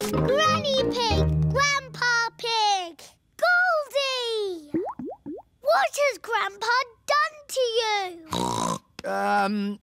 Granny Pig! Grandpa Pig! Goldie! What has Grandpa done to you? Um,